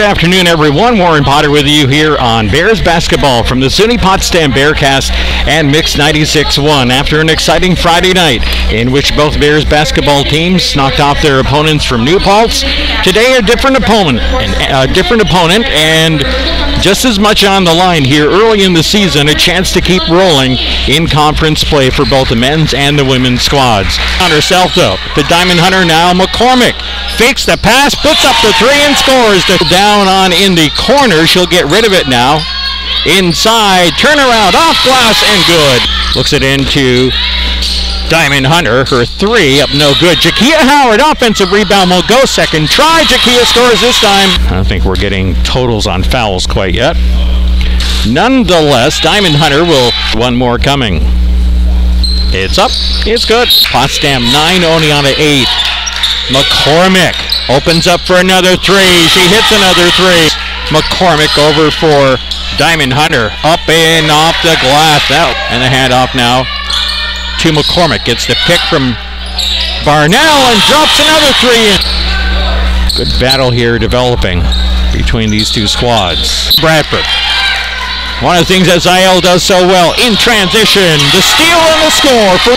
Good afternoon, everyone. Warren Potter with you here on Bears basketball from the SUNY Potsdam Bearcast and Mix 96.1 after an exciting Friday night in which both Bears basketball teams knocked off their opponents from New Paltz. Today, a different opponent, a different opponent, and just as much on the line here early in the season, a chance to keep rolling in conference play for both the men's and the women's squads. On herself, though, the Diamond Hunter now, McCormick, fakes the pass, puts up the three, and scores. The Down on in the corner. She'll get rid of it now. Inside, turnaround, off glass, and good. Looks it into Diamond Hunter, her three up no good. Jakia Howard, offensive rebound will go second try. Jakia scores this time. I don't think we're getting totals on fouls quite yet. Nonetheless, Diamond Hunter will one more coming. It's up. It's good. Potsdam 9, only on Oneonta 8. McCormick opens up for another three. She hits another three. McCormick over for Diamond Hunter. Up and off the glass. Out. And a handoff now to McCormick. Gets the pick from Barnell and drops another three. Good battle here developing between these two squads. Bradford. One of the things that Ziel does so well in transition. The steal and the score for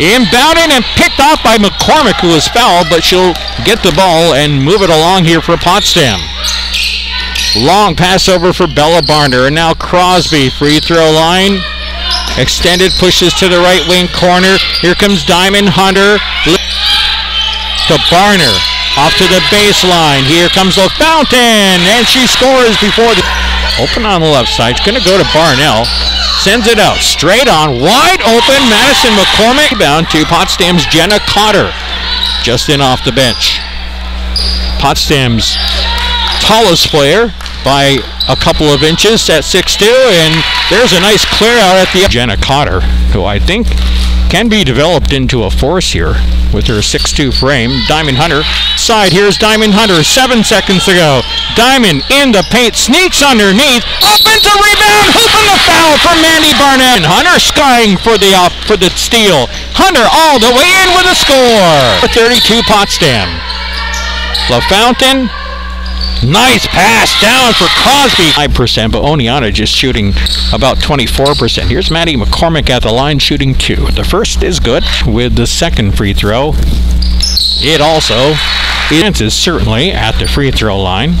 Inbounded and picked off by McCormick, who was fouled, but she'll get the ball and move it along here for Potsdam. Long pass over for Bella Barner, and now Crosby, free throw line. Extended pushes to the right wing corner. Here comes Diamond Hunter to Barner. Off to the baseline. Here comes LaFountain, and she scores before the open on the left side. It's going to go to Barnell. Sends it out straight on, wide open. Madison McCormick bound to Potsdam's Jenna Cotter, just in off the bench. Potsdam's tallest player by a couple of inches at 6'2", and there's a nice clear out at the Jenna Cotter, who I think can be developed into a force here with her 6'2 frame. Diamond Hunter side. Here's Diamond Hunter. Seven seconds to go. Diamond in the paint. Sneaks underneath. Offensive rebound. Hooping the foul for Mandy Barnell. Hunter skying for the uh, for the steal. Hunter all the way in with a score. 32 Potsdam. LaFountain Nice pass down for Crosby. 5%, but Oneonta just shooting about 24%. Here's Maddie McCormick at the line shooting two. The first is good with the second free throw. It also is certainly at the free throw line.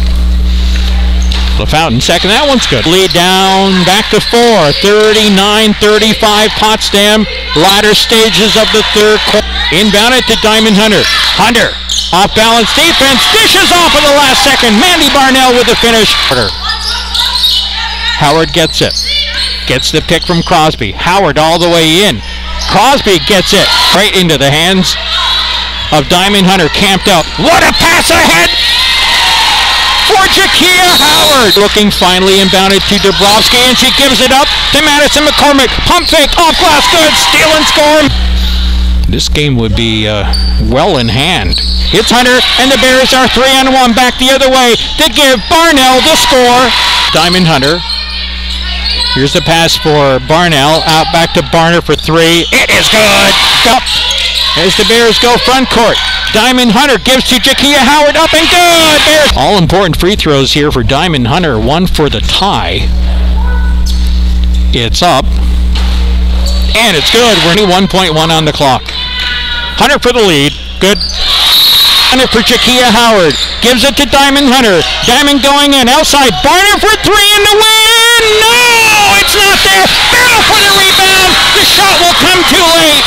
LaFountain second. That one's good. Lead down back to four. 39-35 Potsdam. Latter stages of the third quarter. Inbound it to Diamond Hunter. Hunter off balance defense, dishes off in the last second. Mandy Barnell with the finish. Howard gets it. Gets the pick from Crosby. Howard all the way in. Crosby gets it right into the hands of Diamond Hunter camped out. What a pass ahead for Jakia Howard. Looking finally inbounded to Dabrowski, and she gives it up to Madison McCormick. Pump fake, off glass, good, steal and score. This game would be uh, well in hand. It's Hunter, and the Bears are three on one back the other way to give Barnell the score. Diamond Hunter. Here's the pass for Barnell. Out back to Barner for three. It is good. Up as the Bears go front court. Diamond Hunter gives to Jakia Howard up and good. Bears. All important free throws here for Diamond Hunter. One for the tie. It's up. And it's good. We're only 1.1 on the clock. Hunter for the lead. Good. Hunter for Jakia Howard. Gives it to Diamond Hunter. Diamond going in. Outside. Barner for three in the win. No! It's not there. Battle for the rebound. The shot will come too late.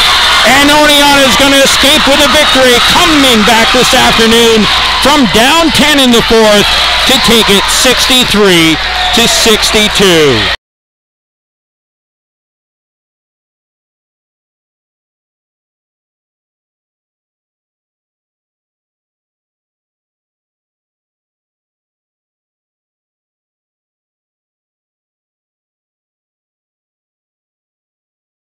And Oneonta is going to escape with a victory. Coming back this afternoon from down 10 in the fourth to take it 63 to 62.